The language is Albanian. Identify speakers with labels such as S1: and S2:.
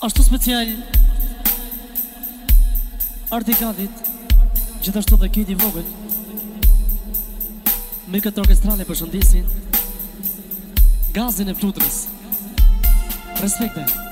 S1: Ashtu special Artikalit Gjithashtu dhe kiti vogël Me këtë orkestrale për shëndisin Gazin e flutrës Respekte Respekte